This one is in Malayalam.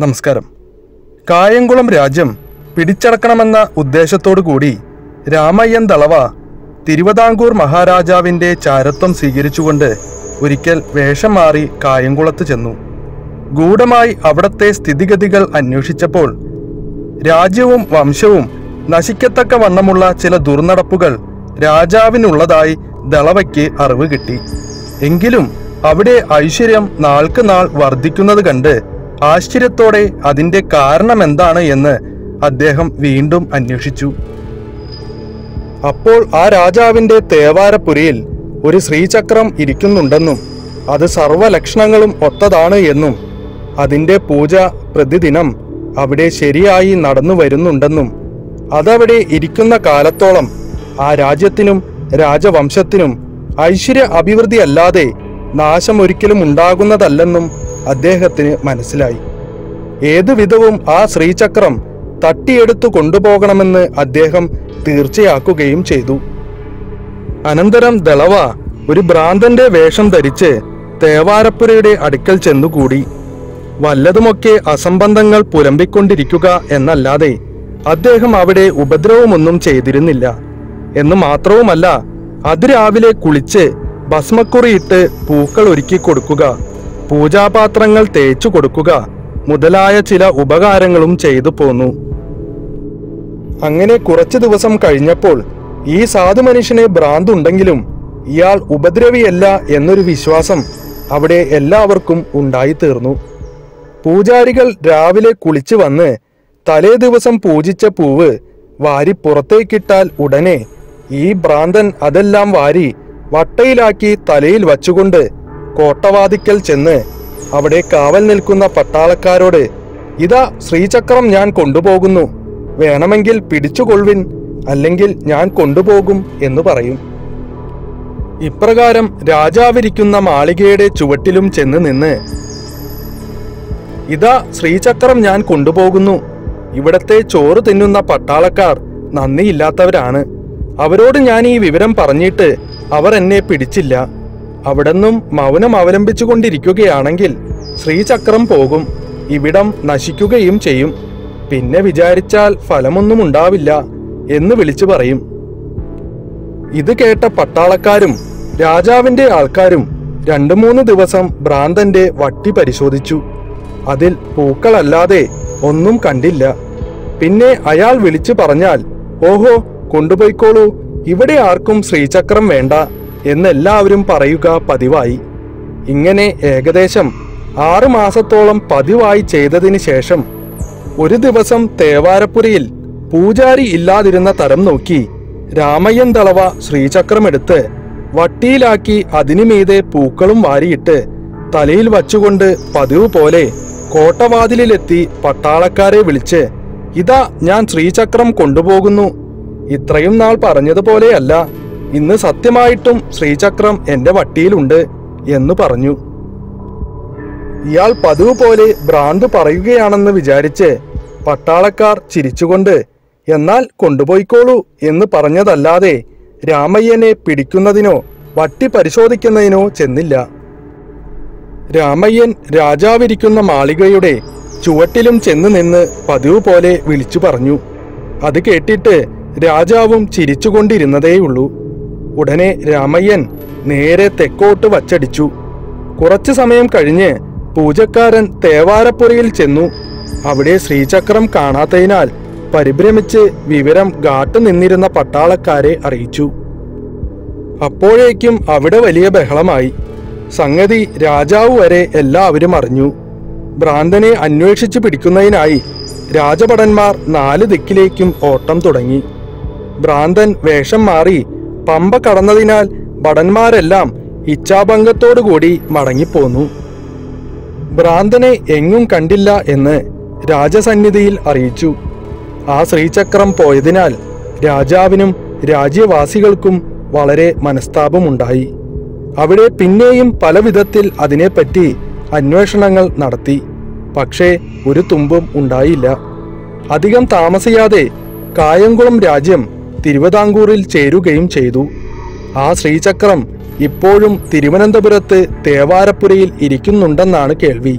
നമസ്കാരം. കായംകുളം രാജ്യം പിടിച്ചടക്കണമെന്ന ഉദ്ദേശത്തോടു കൂടി രാമയ്യൻ ദളവ തിരുവിതാംകൂർ മഹാരാജാവിന്റെ ചാരത്വം സ്വീകരിച്ചുകൊണ്ട് ഒരിക്കൽ വേഷം മാറി കായംകുളത്ത് ചെന്നു. ഗൂഢമായി അവിടത്തെ സ്ഥിതിഗതികൾ അന്വേഷിച്ചപ്പോൾ രാജ്യവും വംശവും നശിക്കത്തക്ക വണ്ണമുള്ള ചില ദുർനടപ്പുകൾ രാജാവിനുള്ളതായി ദളവയ്ക്ക് അറിവ് കിട്ടി. എങ്കിലും അവിടെ ഐശ്വര്യം നാൾക്ക് നാൾ വർദ്ധിക്കുന്നത് കണ്ട് ആശ്ചര്യത്തോടെ അതിന്റെ കാരണം എന്താണ് എന്ന് അദ്ദേഹം വീണ്ടും അന്വേഷിച്ചു. അപ്പോൾ ആ രാജാവിന്റെ തേവാരപുരിയിൽ ഒരു ശ്രീചക്രം ഇരിക്കുന്നുണ്ടെന്നും അത് സർവലക്ഷണങ്ങളും ഒത്തതാണ് എന്നും അതിന്റെ പൂജ പ്രതിദിനം അവിടെ ശരിയായി നടന്നു വരുന്നുണ്ടെന്നും അതവിടെ ഇരിക്കുന്ന കാലത്തോളം ആ രാജ്യത്തിനും രാജവംശത്തിനും ഐശ്വര്യ അഭിവൃദ്ധി അല്ലാതെ നാശം ഒരിക്കലും ഉണ്ടാകുന്നതല്ലെന്നും അദ്ദേഹത്തിന് മനസ്സിലായി. ഏതുവിധവും ആ ശ്രീചക്രം തട്ടിയെടുത്തു കൊണ്ടുപോകണമെന്ന് അദ്ദേഹം തീർച്ചയാക്കുകയും ചെയ്തു. അനന്തരം ദളവ ഒരു ഭ്രാന്തന്റെ വേഷം ധരിച്ച് തേവാരപ്പുരയുടെ അടുക്കൽ ചെന്നുകൂടി. വല്ലതുമൊക്കെ അസംബന്ധങ്ങൾ പുലമ്പിക്കൊണ്ടിരിക്കുക എന്നല്ലാതെ അദ്ദേഹം അവിടെ ഉപദ്രവമൊന്നും ചെയ്തിരുന്നില്ല. എന്ന് മാത്രവുമല്ല അതിരാവിലെ കുളിച്ച് ഭസ്മക്കുറിയിട്ട് പൂക്കൾ ഒരുക്കി കൊടുക്കുക. പൂജാപാത്രങ്ങൾ തേച്ചു കൊടുക്കുക. മുതലായ ചില ഉപകാരങ്ങളും ചെയ്തു പോന്നു. അങ്ങനെ കുറച്ചു ദിവസം കഴിഞ്ഞപ്പോൾ ഈ സാധു മനുഷ്യന് ഭ്രാന്തുണ്ടെങ്കിലും ഇയാൾ ഉപദ്രവിയല്ല എന്നൊരു വിശ്വാസം അവിടെ എല്ലാവർക്കും ഉണ്ടായിത്തീർന്നു. പൂജാരികൾ രാവിലെ കുളിച്ചു വന്ന് തലേ ദിവസം പൂജിച്ച പൂവ് വാരി പുറത്തേക്കിട്ടാൽ ഉടനെ ഈ ഭ്രാന്തൻ അതെല്ലാം വാരി വട്ടയിലാക്കി തലയിൽ വച്ചുകൊണ്ട് കോട്ടവാതിക്കൽ ചെന്ന് അവിടെ കാവൽ നിൽക്കുന്ന പട്ടാളക്കാരോട് ഇതാ ശ്രീചക്രം ഞാൻ കൊണ്ടുപോകുന്നു. വേണമെങ്കിൽ പിടിച്ചുകൊള്ളുവിൻ അല്ലെങ്കിൽ ഞാൻ കൊണ്ടുപോകും എന്ന് പറയും. ഇപ്രകാരം രാജാവിരിക്കുന്ന മാളികയുടെ ചുവട്ടിലും ചെന്ന് നിന്ന് ഇതാ ശ്രീചക്രം ഞാൻ കൊണ്ടുപോകുന്നു. ഇവിടത്തെ ചോറ് തിന്നുന്ന പട്ടാളക്കാർ നന്ദിയില്ലാത്തവരാണ്. അവരോട് ഞാൻ ഈ വിവരം പറഞ്ഞിട്ട് അവർ എന്നെ പിടിച്ചില്ല. അവിടെന്നും മൗനം അവലംബിച്ചു കൊണ്ടിരിക്കുകയാണെങ്കിൽ ശ്രീചക്രം പോകും ഇവിടം നശിക്കുകയും ചെയ്യും. പിന്നെ വിചാരിച്ചാൽ ഫലമൊന്നും ഉണ്ടാവില്ല എന്ന് വിളിച്ചു പറയും. ഇത് കേട്ട പട്ടാളക്കാരും രാജാവിന്റെ ആൾക്കാരും രണ്ടു മൂന്ന് ദിവസം ഭ്രാന്തന്റെ വട്ടി പരിശോധിച്ചു. അതിൽ പൂക്കളല്ലാതെ ഒന്നും കണ്ടില്ല. പിന്നെ അയാൾ വിളിച്ചു പറഞ്ഞാൽ ഓഹോ കൊണ്ടുപോയിക്കോളൂ. ഇവിടെ ആർക്കും ശ്രീചക്രം വേണ്ട എന്നെല്ലാവരും പറയുക പതിവായി. ഇങ്ങനെ ഏകദേശം ആറു മാസത്തോളം പതിവായി ചെയ്തതിനു ശേഷം ഒരു ദിവസം തേവാരപ്പുരയിൽ പൂജാരി ഇല്ലാതിരുന്ന തരം നോക്കി രാമയ്യൻ തളവ ശ്രീചക്രമെടുത്ത് വട്ടിയിലാക്കി അതിനുമീതെ പൂക്കളും വാരിയിട്ട് തലയിൽ വച്ചുകൊണ്ട് പതിവ് പോലെ കോട്ടവാതിലിലെത്തി പട്ടാളക്കാരെ വിളിച്ച് ഇതാ ഞാൻ ശ്രീചക്രം കൊണ്ടുപോകുന്നു. ഇത്രയും നാൾ പറഞ്ഞതുപോലെയല്ല. ഇന്ന് സത്യമായിട്ടും ശ്രീചക്രം എന്റെ വട്ടിയിലുണ്ട് എന്ന് പറഞ്ഞു. ഇയാൾ പതിവ് പോലെ ഭ്രാന്ത് പറയുകയാണെന്ന് വിചാരിച്ച് പട്ടാളക്കാർ ചിരിച്ചുകൊണ്ട് എന്നാൽ കൊണ്ടുപോയിക്കോളൂ എന്ന് പറഞ്ഞതല്ലാതെ രാമയ്യനെ പിടിക്കുന്നതിനോ വട്ടി പരിശോധിക്കുന്നതിനോ ചെന്നില്ല. രാമയ്യൻ രാജാവിരിക്കുന്ന മാളികയുടെ ചുവട്ടിലും ചെന്ന് നിന്ന് പതിവ് പോലെ വിളിച്ചു പറഞ്ഞു. അത് കേട്ടിട്ട് രാജാവും ചിരിച്ചുകൊണ്ടിരുന്നതേയുള്ളൂ. ഉടനെ രാമയ്യൻ നേരെ തെക്കോട്ട് വച്ചടിച്ചു. കുറച്ചു സമയം കഴിഞ്ഞ് പൂജക്കാരൻ തേവാരപ്പുരയിൽ ചെന്നു. അവിടെ ശ്രീചക്രം കാണാത്തതിനാൽ പരിഭ്രമിച്ച് വിവരം ഗാട്ടു നിന്നിരുന്ന പട്ടാളക്കാരെ അറിയിച്ചു. അപ്പോഴേക്കും അവിടെ വലിയ ബഹളമായി. സംഗതി രാജാവ് വരെ എല്ലാവരും അറിഞ്ഞു. ഭ്രാന്തനെ അന്വേഷിച്ചു പിടിക്കുന്നതിനായി രാജഭടന്മാർ നാല് ദിക്കിലേക്കും ഓട്ടം തുടങ്ങി. ഭ്രാന്തൻ വേഷം മാറി പമ്പ കടന്നതിനാൽ ഭടന്മാരെല്ലാം ഇച്ഛാഭംഗത്തോടുകൂടി മടങ്ങിപ്പോന്നു. ഭ്രാന്തനെ എങ്ങും കണ്ടില്ല എന്ന് രാജസന്നിധിയിൽ അറിയിച്ചു. ആ ശ്രീചക്രം പോയതിനാൽ രാജാവിനും രാജ്യവാസികൾക്കും വളരെ മനസ്താപമുണ്ടായി. അവിടെ പിന്നെയും പല വിധത്തിൽ അതിനെപ്പറ്റി അന്വേഷണങ്ങൾ നടത്തി. പക്ഷേ ഒരു തുമ്പും ഉണ്ടായില്ല. അധികം താമസിയാതെ കായംകുളം രാജ്യം തിരുവിതാംകൂറിൽ ചേരുകയും ചെയ്തു. ആ ശ്രീചക്രം ഇപ്പോഴും തിരുവനന്തപുരത്ത് തേവാരപ്പുരയിൽ ഇരിക്കുന്നുണ്ടെന്നാണ് കേൾവി.